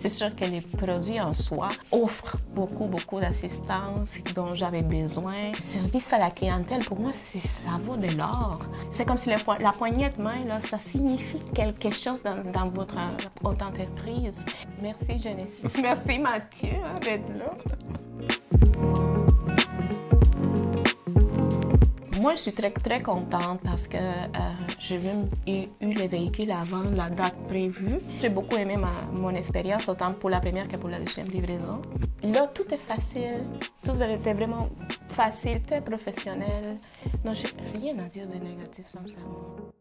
C'est sûr que les produits en soi offrent beaucoup, beaucoup d'assistance dont j'avais besoin. Service à la clientèle, pour moi, ça vaut de l'or. C'est comme si la, poignée de main, là, ça signifie quelque chose dans, votre haute entreprise. Merci Genesis. Merci Mathieu hein, d'être là. Moi, je suis très, très contente parce que euh, j'ai eu, eu les véhicules avant la date prévue. J'ai beaucoup aimé ma, mon expérience, autant pour la première que pour la deuxième livraison. Là, tout est facile. Tout était vraiment facile, très professionnel. Non, j'ai rien à dire de négatif, sincèrement.